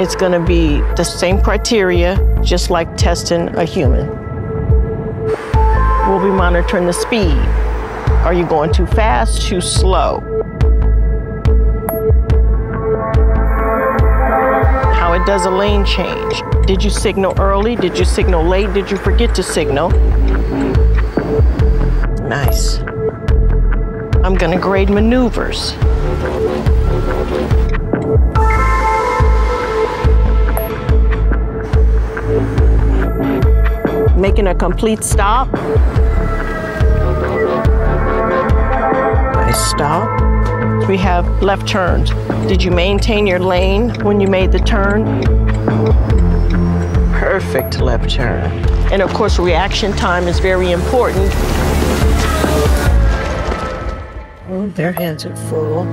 It's going to be the same criteria, just like testing a human. We'll be monitoring the speed. Are you going too fast, too slow? How it does a lane change. Did you signal early? Did you signal late? Did you forget to signal? Nice. I'm gonna grade maneuvers. Making a complete stop. I stop. We have left turns. Did you maintain your lane when you made the turn? Perfect left turn. And of course, reaction time is very important. Oh, their hands are full.